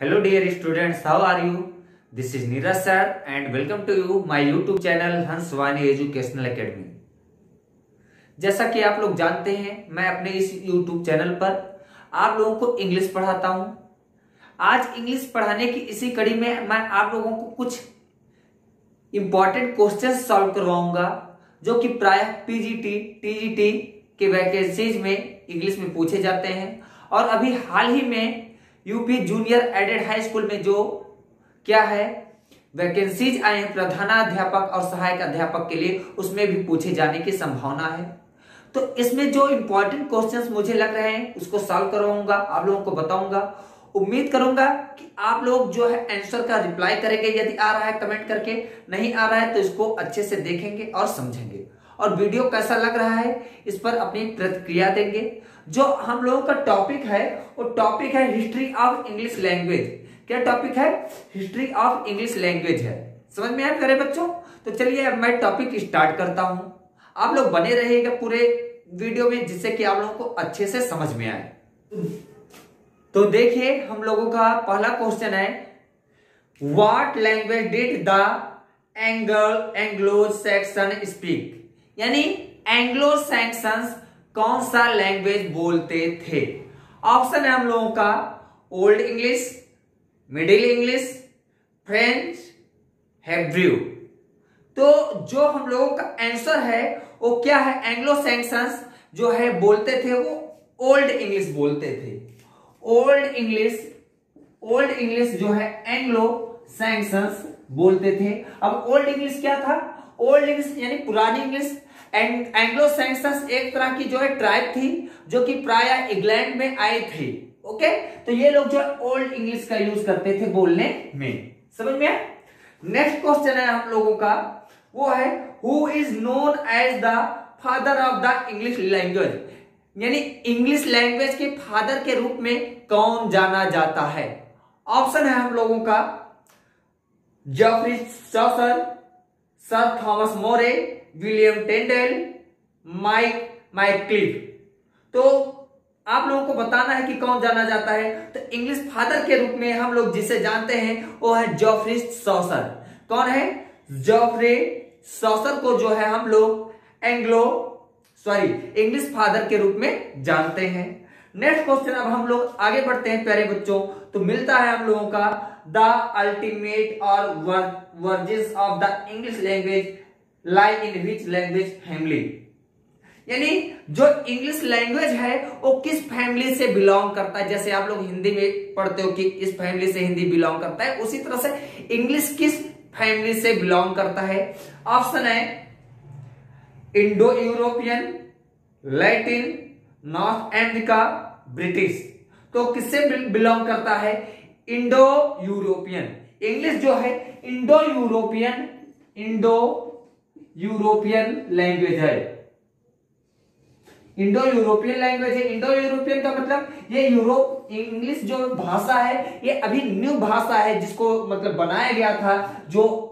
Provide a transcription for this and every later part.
Hello dear students, how are you? This is Neeraj sir and welcome to you my YouTube channel Vani educational academy जैसा कि आप लोग जानते हैं मैं अपने इस YouTube चैनल पर आप लोगों को इंग्लिश पढ़ाता हूँ। आज इंग्लिश पढ़ाने की इसी कड़ी में मैं आप लोगों को कुछ इंपॉर्टेंट क्वेश्चन सॉल्व करवाऊँगा जो कि प्राय पीजीटी टीजीटी के वैकेंसीज में इंग्लिश में पूछे जाते हैं। और अभी हाल ही में UP junior aided high school में जो क्या है, वैकेंसीज आए हैं प्रधानाध्यापक और सहायक अध्यापक के लिए, उसमें भी पूछे जाने की संभावना है। तो इसमें जो इंपॉर्टेंट क्वेश्चंस मुझे लग रहे हैं, उसको सॉल्व करवाऊँगा, आप लोगों को बताऊँगा। उम्मीद करूँगा कि आप लोग जो है आंसर का रिप्लाई करेंगे, यदि आ रहा है कमेंट करके, नहीं आ रहा है तो इसको अच्छे से देखेंगे और समझेंगे। और वीडियो कैसा लग रहा है, इस पर अपनी प्रतिक्रिया देंगे। जो हम लोगों का टॉपिक है, वो टॉपिक है हिस्ट्री ऑफ़ इंग्लिश लैंग्वेज क्या टॉपिक है? हिस्ट्री ऑफ़ इंग्लिश लैंग्वेज है. समझ में आया करे बच्चों? तो चलिए अब मैं टॉपिक स्टार्ट करता हूँ। आप लोग बने रहेगा पूरे वीडियो में, जिससे कि आप लोगों को अच्छे से समझ में आए। तो देखिए, हम लोगों का पहला क्वेश्चन है what language did the angle Anglo section speak यानी एंग्लो सैक्सन्स कौन सा लैंग्वेज बोलते थे? ऑप्शन है हम लोगों का old English middle English French Hebrew तो जो हम लोगों का आंसर है, वो क्या है? एंग्लो सैक्सन्स जो है बोलते थे, वो ओल्ड इंग्लिश बोलते थे। ओल्ड इंग्लिश ओल्ड इंग्लिश जो है एंग्लो सैक्सन्स बोलते थे। अब ओल्ड इंग्लिश क्या था? ओल्ड इंग्लिश यानी पुरानी इंग्लिश एंग्लो सैक्सन्स एक तरह की जो है ट्राइब थी, जो कि प्राय इंग्लैंड में आए थे, ओके? तो ये लोग जो है ओल्ड इंग्लिश का यूज़ करते थे बोलने में, समझ में नेक्स्ट क्वेश्चन है हम लोगों का, वो है who is known as the father of the English language यानी इंग्लिश लैंग्वेज के फादर के रूप में कौन जाना जाता है? ऑप्शन है हम लोगों का Geoffrey Chaucer sir Thomas More William Tyndale mic Wycliffe तो आप लोगों को बताना है कि कौन जाना जाता है? तो इंग्लिश फादर के रूप में हम लोग जिसे जानते हैं, वो है जॉफ्री सॉसर कौन है? जॉफ्री सॉसर को जो है हम लोग एंग्लो सॉरी इंग्लिश फादर के रूप में जानते हैं। नेक्स्ट क्वेश्चन अब हम लोग आगे बढ़ते हैं, प्यारे बच्चों। तो मिलता है हम लोगों का the ultimate origins of the English language lie in which language family. यानी जो इंग्लिश लैंग्वेज है, वो किस फैमिली से बिलोंग करता है? जैसे आप लोग हिंदी में पढ़ते हो कि इस फैमिली से हिंदी बिलोंग करता है, उसी तरह से इंग्लिश किस फैमिली से बिलोंग करता है? ऑप्शन है Indo European Latin, North America, British. तो किससे बिलोंग करता है? इंडो यूरोपियन इंग्लिश जो है Indo European Indo European language है। इंडो यूरोपियन लैंग्वेज है। इंडो यूरोपियन का मतलब ये यूरोप, इंग्लिश जो भाषा है, ये अभी न्यू भाषा है जिसको मतलब बनाया गया था, जो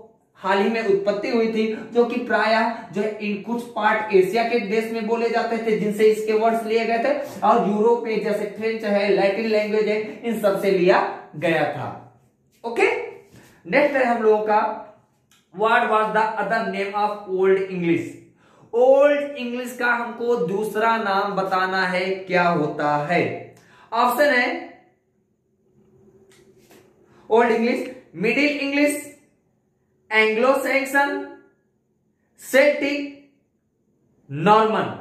हाल ही में उत्पत्ति हुई थी, जो कि प्राय जो इन कुछ पार्ट एशिया के देश में बोले जाते थे, जिनसे इसके वर्ड्स लिए गए थे, और यूरोप में जैसे फ्रेंच है लैटिन लैंग्वेज है, इन सबसे लिया गया था। ओके नेक्स्ट है हम लोगों का word was the other name of old English old English का हमको दूसरा नाम बताना है, क्या होता है? ऑप्शन है old English middle English Anglo Saxon Celtic Norman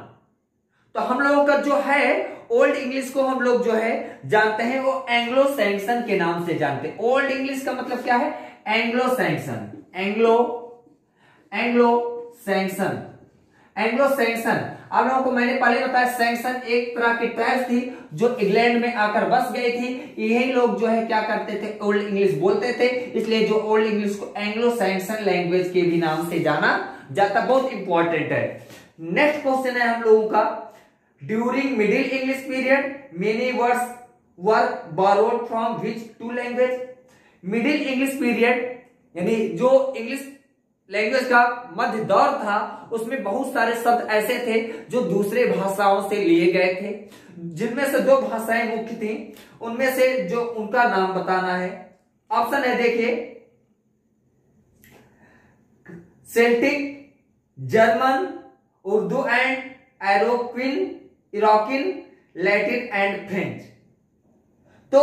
तो हम लोगों का जो है ओल्ड इंग्लिश को हम लोग जो है, जानते हैं वो एंग्लो सैक्सन के नाम से जानते हैं। ओल्ड इंग्लिश का मतलब क्या है? Anglo Saxon Anglo Anglo Saxon Anglo Saxon आप लोगों को मैंने पहले बताया सैक्सन एक तरह की ट्राइब थी, जो इंग्लैंड में आकर बस गई थी। यही लोग जो है, क्या करते थे? ओल्ड इंग्लिश बोलते थे। इसलिए जो ओल्ड इंग्लिश को एंग्लो सैक्सन लैंग्वेज के भी नाम से जाना जाता, बहुत इंपॉर्टेंट है। नेक्स्ट क्वेश्चन है हम लोगों का। During middle English period many words were borrowed from which two language middle English period यानी जो इंग्लिश लैंग्वेज का मध्य दौर था उसमें बहुत सारे शब्द ऐसे थे जो दूसरे भाषाओं से लिए गए थे। जिनमें से दो भाषाएँ मुख्य थी, उनमें से जो उनका नाम बताना है। ऑप्शन है देखिए। Celtic, German, Urdu and एरोक्विन, इराकिन, Latin and French. तो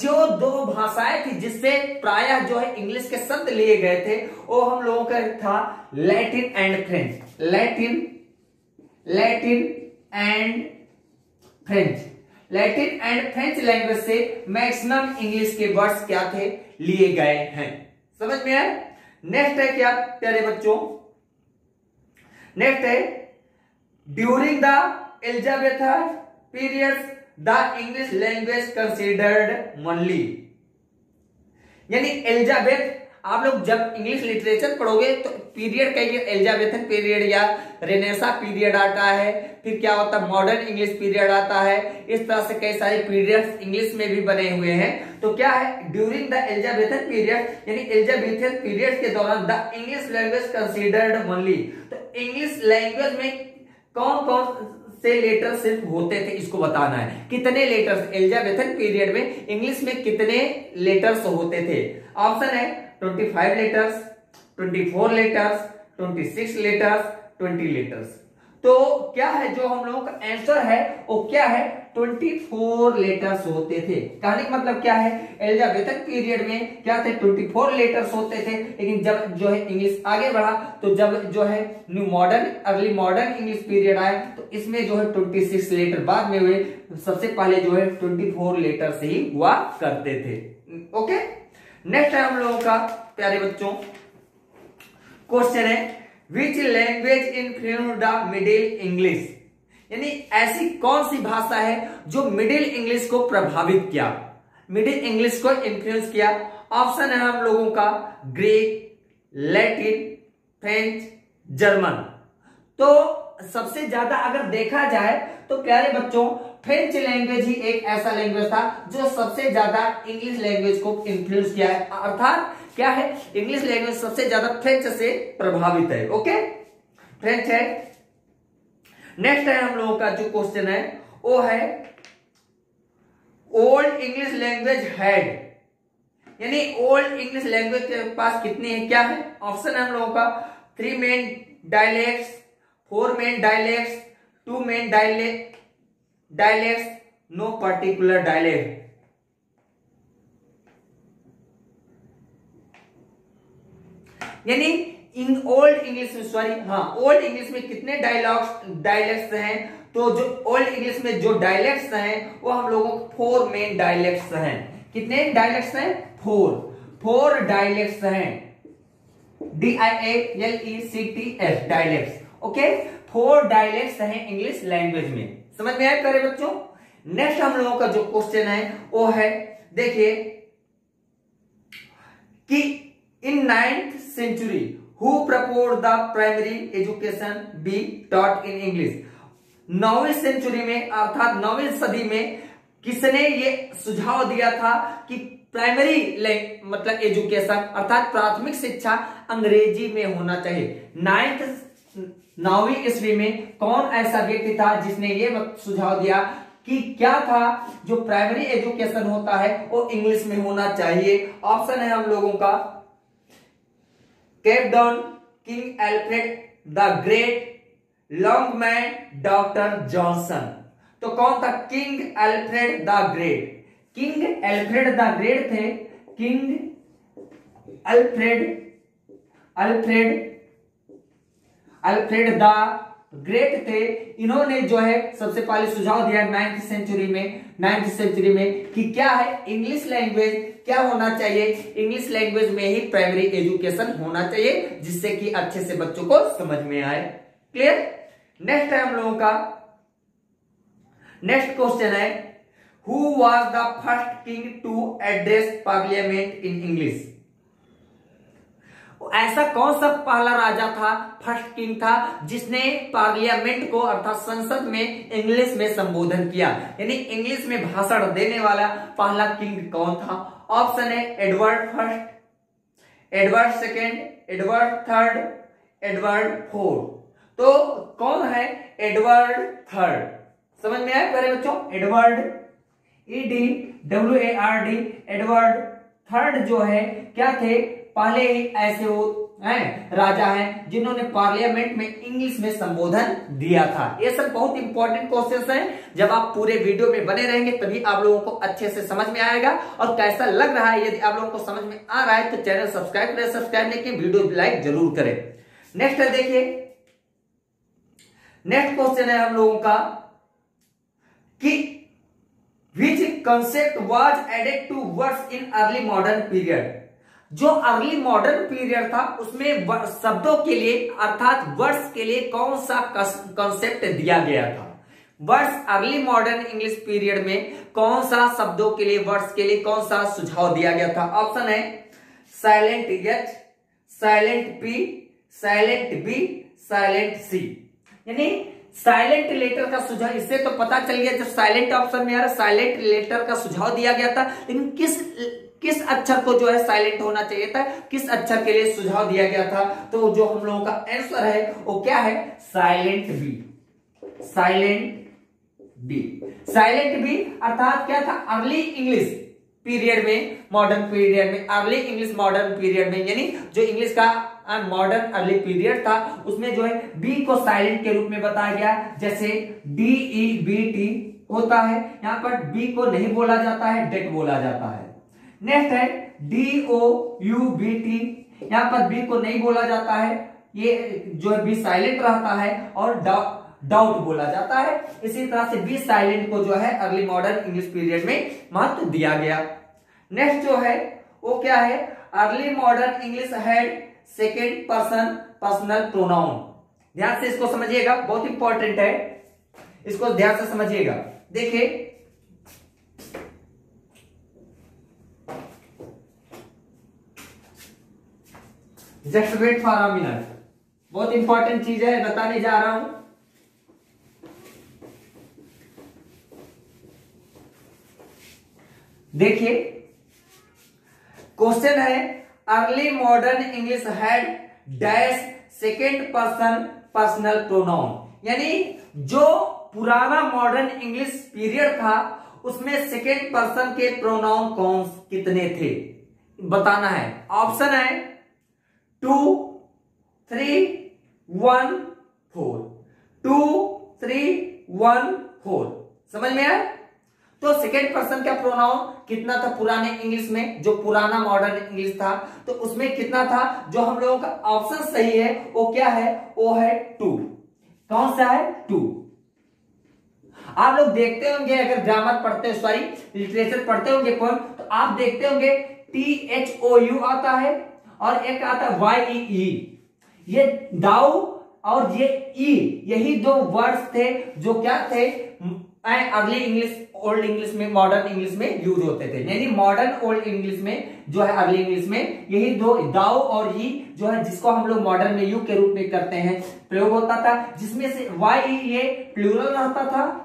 जो दो भाषाएँ थी जिससे प्रायः जो है इंग्लिश के शब्द लिए गए थे, वो हम लोगों का था Latin and French. Latin Latin and French Latin and French language से मैक्सिमम इंग्लिश के वर्ड्स क्या थे? लिए गए हैं। समझ में आए नेक्स्ट है क्या, प्यारे बच्चों? नेक्स्ट है during the Elizabeth periods the English language considered manly यानी एलिजाबेथ आप लोग जब इंग्लिश लिटरेचर पढ़ोगे तो पीरियड कहेंगे एलिजाबेथन पीरियड या रेनेसा पीरियड आता है, फिर क्या होता है? मॉडर्न इंग्लिश पीरियड आता है। इस तरह से कई सारे पीरियड्स इंग्लिश में भी बने हुए हैं। तो क्या है? ड्यूरिंग द एलिजाबेथन पीरियड यानी एलिजाबेथन पीरियड के दौरान द इंग्लिश लैंग्वेज कंसिडर्ड मनली तो इंग्लिश लैंग्वेज में कौन कौन से लेटर सिर्फ़ होते थे? इसको बताना है। कितने लेटर्स एलिजाबेथन पीरियड में इंग्लिश में कितने लेटर्स होते थे? ऑप्शन है 25 लेटर्स 24 लेटर्स 26 लेटर्स 20 लेटर्स तो क्या है जो हम लोगों का आंसर है, वो क्या है? 24 लेटर्स होते थे। कहने का मतलब क्या है? एलिजाबेथन पीरियड में क्या थे? 24 लेटर्स होते थे। लेकिन जब जो है इंग्लिश आगे बढ़ा तो जब जो है new modern early modern English period आए तो इसमें जो है 26 लेटर बाद में हुए। सबसे पहले जो है 24 लेटर से ही हुआ करते थे। ओके? नेक्स्ट है हम लोगों का, प्यारे बच्चों क्वेश्चन है which language in the middle English यानी ऐसी कौन सी भाषा है जो मिडिल इंग्लिश को प्रभावित किया? मिडिल इंग्लिश को इन्फ्लुएंस किया। ऑप्शन है हम लोगों का ग्रीक लैटिन फ्रेंच जर्मन तो सबसे ज़्यादा अगर देखा जाए तो प्यारे बच्चों फ्रेंच लैंग्वेज ही एक ऐसा लैंग्वेज था जो सबसे ज़्यादा इंग्लिश लैंग्वेज को इन्फ्लुएंस किया है। अर्थात क्या है? इंग्लिश लैंग्वेज सबसे ज़्यादा फ्रेंच से प्रभावित है ओके फ्रेंच है। नेक्स्ट है हम लोगों का जो क्वेश्चन है, वो है ओल्ड इंग्लिश लैंग्वेज हैड यानी ओल्ड इंग्लिश लैंग्वेज के पास कितनी है? क्या है? ऑप्शन है हम लोगों का। Three main dialects four main dialects, two main dialect dialects, no particular dialect यानी इन ओल्ड इंग्लिश में सॉरी हाँ ओल्ड इंग्लिश में कितने डायलॉग्स, डायलेक्ट्स हैं तो जो ओल्ड इंग्लिश में जो डायलेक्ट्स हैं, वो हम लोगों को फोर मेन डायलेक्ट्स हैं। कितने डायलेक्ट्स हैं? फोर। फोर डायलेक्ट्स हैं। D I L E C T S dialects. Okay four dialects हैं इंग्लिश लैंग्वेज में. समझ में आए प्यारे बच्चों? नेक्स्ट हम लोगों का जो क्वेश्चन है, वो है, देखिए, कि in ninth century who propose the primary education be taught in English नौवीं सेंचुरी में, अर्थात नौवीं सदी में, किसने ये सुझाव दिया था कि प्राइमरी मतलब एजुकेशन अर्थात प्राथमिक शिक्षा अंग्रेज़ी में होना चाहिए? नाइन्थ नौवीं ईस्वी में कौन ऐसा व्यक्ति था जिसने ये सुझाव दिया कि क्या था जो प्राइमरी एजुकेशन होता है वो इंग्लिश में होना चाहिए? ऑप्शन है हम लोगों का केपडाउन King Alfred the Great long man doctor Johnson तो कौन था? King Alfred the Great King Alfred the Great थे King Alfred Alfred Alfred the Great थे। इन्होंने जो है, सबसे पहले सुझाव दिया नाइन्थ सेंचुरी में नाइन्थ सेंचुरी में कि क्या है इंग्लिश लैंग्वेज क्या होना चाहिए? इंग्लिश लैंग्वेज में ही प्राइमरी एजुकेशन होना चाहिए, जिससे कि अच्छे से बच्चों को समझ में आए। क्लियर नेक्स्ट है हम लोगों का। नेक्स्ट क्वेश्चन है who was the first king to address parliament in English ऐसा कौन सा पहला राजा था फ़र्स्ट किंग था, जिसने पार्लियामेंट को अर्थात संसद में इंग्लिश में संबोधन किया? यानी इंग्लिश में भाषण देने वाला पहला किंग कौन था? ऑप्शन है Edward first Edward second Edward third Edward fourth तो कौन है एडवर्ड थर्ड समझ में आया पहले बच्चों? Edward E D W A R D Edward third जो है, क्या थे? पहले ऐसे वो हैं, राजा हैं, जिन्होंने पार्लियामेंट में इंग्लिश में संबोधन दिया था। ये सब बहुत इंपॉर्टेंट क्वेश्चन हैं। जब आप पूरे वीडियो में बने रहेंगे, तभी आप लोगों को अच्छे से समझ में आएगा। और कैसा लग रहा है, यदि आप लोगों को समझ में आ रहा है तो चैनल सब्सक्राइब करें, सब्सक्राइब किए, वीडियो लाइक ज़रूर करें। नेक्स्ट है, देखिए। नेक्स्ट क्वेश्चन है हम लोगों का, कि which concept was added to words in early modern period जो अर्ली मॉडर्न पीरियड था, उसमें शब्दों के लिए, अर्थात वर्ड्स के लिए कौन सा कॉन्सेप्ट दिया गया था? Words early modern English period में कौन सा शब्दों के लिए वर्ड्स के लिए कौन सा सुझाव दिया गया था? ऑप्शन है silent H silent P silent B silent C यानी साइलेंट लेटर का सुझाव, इससे तो पता चल गया जब साइलेंट ऑप्शन में आ रहा साइलेंट लेटर का सुझाव दिया गया था, लेकिन किस किस अक्षर को जो है साइलेंट होना चाहिए था, किस अक्षर के लिए सुझाव दिया गया था तो जो हम लोगों का आंसर है, वो क्या है? Silent B silent B silent B अर्थात क्या था? अर्ली इंग्लिश पीरियड में मॉडर्न पीरियड में अर्ली इंग्लिश मॉडर्न पीरियड में, यानी जो इंग्लिश का मॉडर्न अर्ली पीरियड था, उसमें जो है बी को साइलेंट के रूप में बताया गया, जैसे डी ई बी टी होता है। यहाँ पर बी को नहीं बोला जाता है डेट बोला जाता है। नेक्स्ट है D O U B T यहाँ पर बी को नहीं बोला जाता है, ये जो है बी साइलेंट रहता है और डाउट बोला जाता है। इसी तरह से बी साइलेंट को जो है अर्ली मॉडर्न इंग्लिश पीरियड में महत्व दिया गया। नेक्स्ट जो है, वो क्या है? Early modern English had second person personal pronoun ध्यान से इसको समझिएगा, बहुत इंपॉर्टेंट है। इसको ध्यान से समझिएगा। देखिए जस्ट वेट बहुत इंपॉर्टेंट चीज़ है, बताने जा रहा हूँ। देखिए क्वेश्चन है early modern English had dash second person personal pronoun यानी जो पुराना मॉडर्न इंग्लिश पीरियड था, उसमें सेकेंड पर्सन के प्रोनाउन कौन, कितने थे? बताना है। ऑप्शन है two, three, one, four. Two, three, one, four. समझ में आया? तो सेकेंड पर्सन का प्रोनाउन कितना था पुराने इंग्लिश में? जो पुराना मॉडर्न इंग्लिश था। तो उसमें कितना था? जो हम लोगों का ऑप्शन सही है, वो क्या है? वो है टू कौन सा है? टू आप लोग देखते होंगे, अगर ग्रामर पढ़ते हो सॉरी लिटरेचर पढ़ते होंगे कौन तो आप देखते होंगे टी एच ओ यू आता है और एक आता है वाई ई ये दाऊ और ये ई यही दो वर्ड्स थे जो क्या थे? अर्ली इंग्लिश ओल्ड इंग्लिश में मॉडर्न इंग्लिश में यूज़ होते थे। यानी मॉडर्न ओल्ड इंग्लिश में जो है अर्ली इंग्लिश में, यही दो दाओ और ई जो है जिसको हम लोग मॉडर्न में यू के रूप में करते हैं। प्रयोग होता था, जिसमें से वाई ये प्लूरल रहता था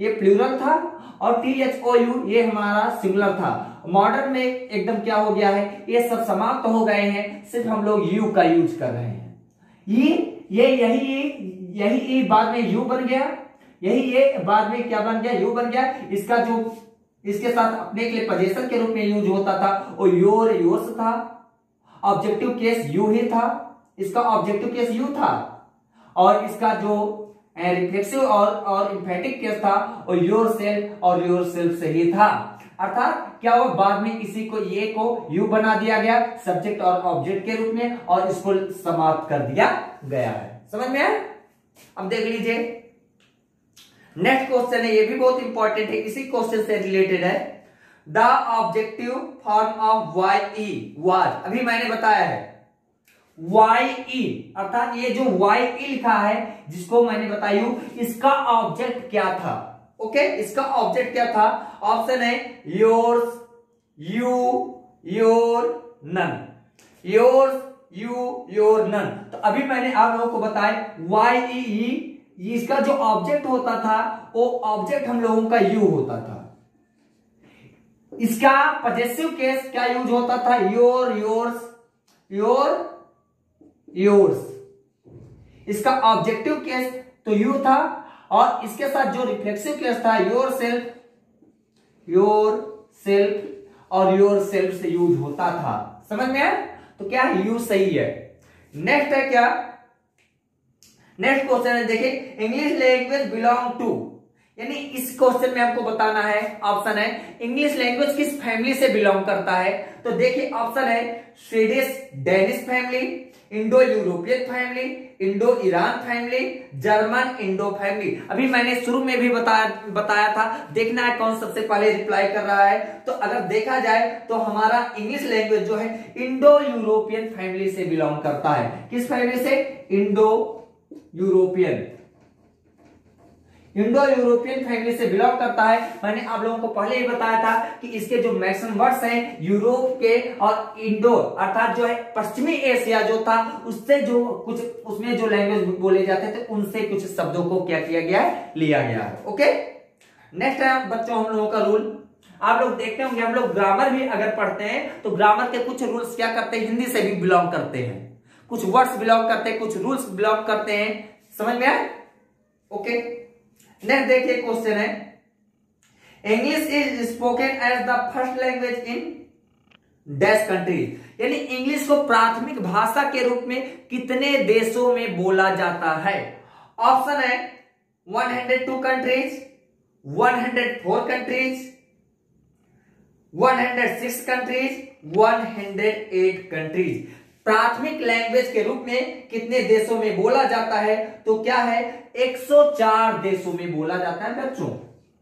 ये प्लूरल था और टी एच ओ यू ये हमारा सिंगुलर था। मॉडर्न में एकदम क्या हो गया है? ये सब समाप्त हो गए हैं, सिर्फ़ हम लोग यू का यूज़ कर रहे हैं। ये ये यही यही बाद में यू बन गया। यही ये बाद में क्या बन गया? यू बन गया। इसका जो, इसके साथ अपने के लिए पोजेशन के रूप में यूज़ होता था, वो योर योर्स था। ऑब्जेक्टिव केस यू ही था। इसका ऑब्जेक्टिव केस यू था। और इसका जो रिफ्लेक्सिव और और इम्फेटिक केस था वो योर सेल्फ और योर सेल्फ से ही था। अर्थात, क्या हुआ बाद में इसी को, ये को यू बना दिया गया सब्जेक्ट और ऑब्जेक्ट के रूप में, और इसको समाप्त कर दिया गया है। समझ में अब देख लीजिए। नेक्स्ट क्वेश्चन है, ये भी बहुत इंपॉर्टेंट है, इसी क्वेश्चन से रिलेटेड है। The objective form of Y E was अभी मैंने बताया है। वाई ई अर्थात ये जो वाई ई लिखा है, जिसको मैंने बतायू इसका ऑब्जेक्ट क्या था? ओके इसका ऑब्जेक्ट क्या था? ऑप्शन है yours you your none yours you your none तो अभी मैंने आप लोगों को बताया वाई ई इसका जो ऑब्जेक्ट होता था, वो ऑब्जेक्ट हम लोगों का यू होता था। इसका पजेसिव केस क्या यूज़ होता था? योर योर्स योर योर्स इसका ऑब्जेक्टिव केस तो यू था, और इसके साथ जो रिफ्लेक्सिव केस था योर सेल्फ योर सेल्फ और योर सेल्फ से यूज़ होता था। समझ में आया? तो क्या है? यू सही है। नेक्स्ट है क्या? नेक्स्ट क्वेश्चन है, देखिए इंग्लिश लैंग्वेज बिलोंग टू यानी इस क्वेश्चन में आपको बताना है ऑप्शन है इंग्लिश लैंग्वेज किस फैमिली से बिलोंग करता है? तो देखिए ऑप्शन है Swedish Danish family Indo European family Indo Iran family German Indo family अभी मैंने शुरू में भी बताया बताया था, देखना है कौन सबसे पहले रिप्लाई कर रहा है। तो अगर देखा जाए तो हमारा इंग्लिश लैंग्वेज जो है इंडो यूरोपियन फैमिली से बिलोंग करता है। किस फैमिली से? Indo European Indo European family से बिलोंग करता है। मैंने आप लोगों को पहले ही बताया था कि इसके जो मैक्सिमम वर्ड्स हैं, यूरोप के और इंडो, अर्थात जो है पश्चिमी एशिया जो था, उससे जो कुछ, उसमें जो लैंग्वेज बोले जाते थे, उनसे कुछ शब्दों को क्या किया गया है? लिया गया है। ओके? नेक्स्ट है बच्चों, हम लोगों का रूल आप लोग देखते होंगे, हम लोग ग्रामर भी अगर पढ़ते हैं तो ग्रामर के कुछ रूल्स क्या करते हैं? हिंदी से भी बिलोंग करते हैं। कुछ वर्ड्स बिलोंग करते हैं, कुछ रूल्स बिलोंग करते हैं। समझ में आए ओके? नेक्स्ट देखिए क्वेश्चन है English is spoken as the first language in dash countries यानी इंग्लिश को प्राथमिक भाषा के रूप में कितने देशों में बोला जाता है? ऑप्शन है 102 कंट्रीज़ 104 कंट्रीज़ 106 कंट्रीज़ 108 कंट्रीज़ प्राथमिक लैंग्वेज के रूप में कितने देशों में बोला जाता है? तो क्या है? 104 देशों में बोला जाता है बच्चों।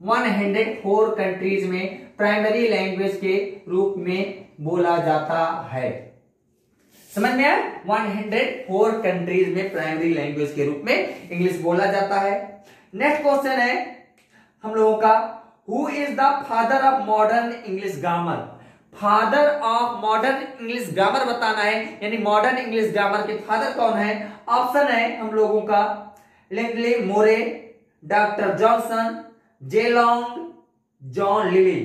104 कंट्रीज़ में प्राइमरी लैंग्वेज के रूप में बोला जाता है। समझ में आया? 104 कंट्रीज़ में प्राइमरी लैंग्वेज के रूप में इंग्लिश बोला जाता है। नेक्स्ट क्वेश्चन है, हम लोगों का who is the father of modern English grammar father of modern English grammar बताना है, यानी मॉडर्न इंग्लिश ग्रामर के फादर कौन है? ऑप्शन है हम लोगों का Lindley Murray doctor Johnson J Long John Lyly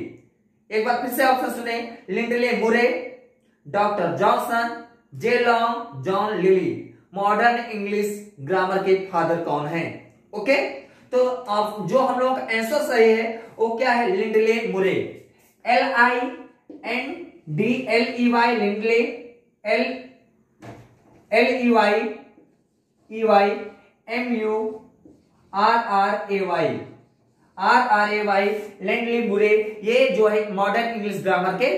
एक बार फिर से ऑप्शन सुने। Lindley Murray doctor Johnson J Long John Lyly modern English grammar के फादर कौन है? ओके तो आप जो हम लोगों का आंसर सही है, वो क्या है? Lindley Murray L I N D L E Y Lindley L L E Y E Y M U R R A Y R R A Y Lindley Murray ये जो है मॉडर्न इंग्लिश ग्रामर के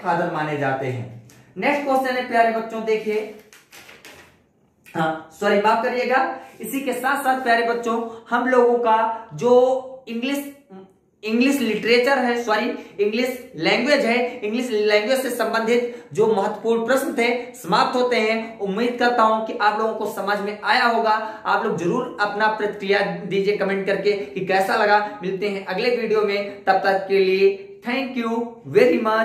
father माने जाते हैं। Next question है, प्यारे बच्चों, देखिए। हाँ सॉरी माफ़ करिएगा। इसी के साथ साथ प्यारे बच्चों, हम लोगों का जो इंग्लिश इंग्लिश लिटरेचर है सॉरी इंग्लिश लैंग्वेज है. इंग्लिश लैंग्वेज से संबंधित जो महत्वपूर्ण प्रश्न थे समाप्त होते हैं. उम्मीद करता हूँ कि आप लोगों को समझ में आया होगा. आप लोग ज़रूर अपना प्रतिक्रिया दीजिए कमेंट करके कि कैसा लगा. मिलते हैं अगले वीडियो में. तब तक के लिए थैंक यू वेरी मच